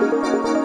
Música